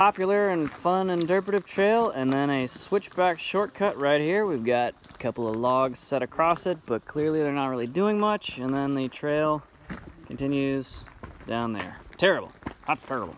popular and fun interpretive trail and then a switchback shortcut right here. We've got a couple of logs set across it, but clearly they're not really doing much. And then the trail continues down there. Terrible. That's terrible.